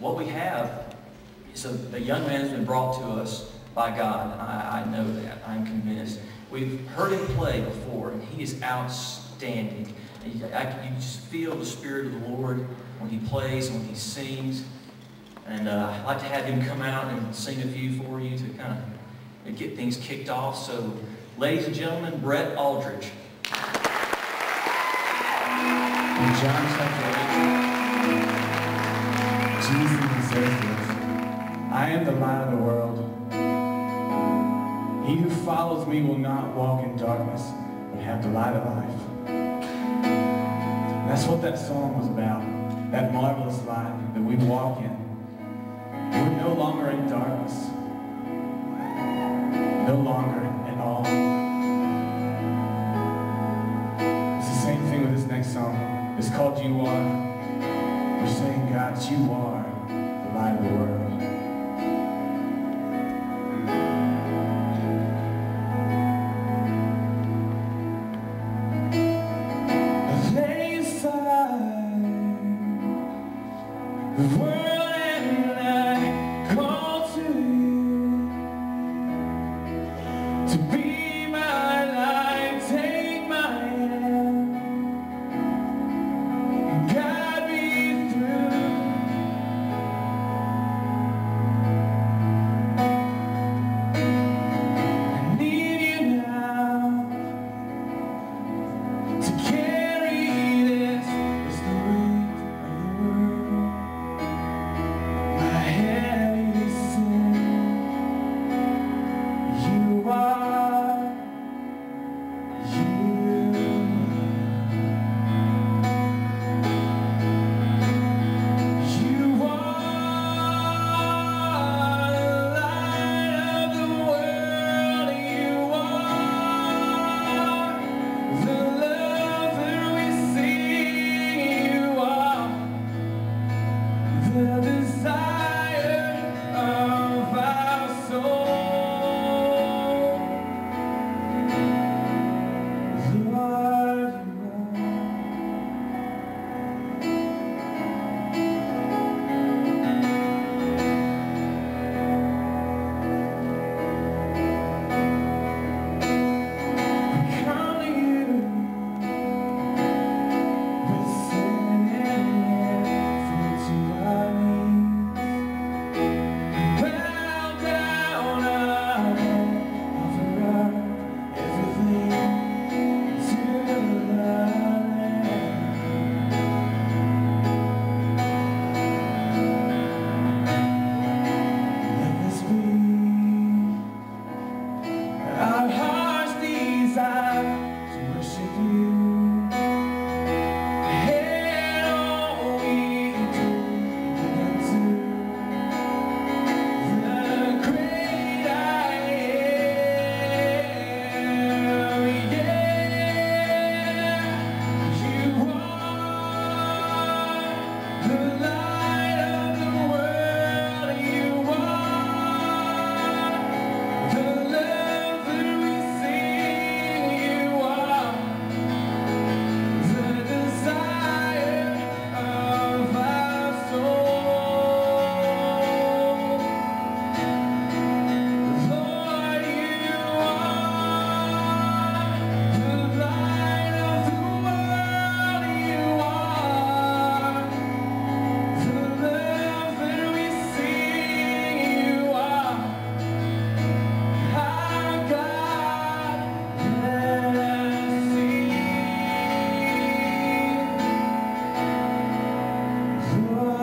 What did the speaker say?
what we have is a, a young man has been brought to us by God. I, I know that. I'm convinced. We've heard him play before, and he is outstanding. You, I, you just feel the Spirit of the Lord when he plays when he sings. And uh, I'd like to have him come out and sing a few for you to kind of get things kicked off. So, ladies and gentlemen, Brett Alldredge. In John chapter 8, Jesus says this, I am the light of the world. He who follows me will not walk in darkness, but have the light of life. That's what that song was about, that marvelous light that we walk in. We're no longer in darkness, no longer at all. It's the same thing with this next song. It's called You Are. God, you are of world. World. Oh.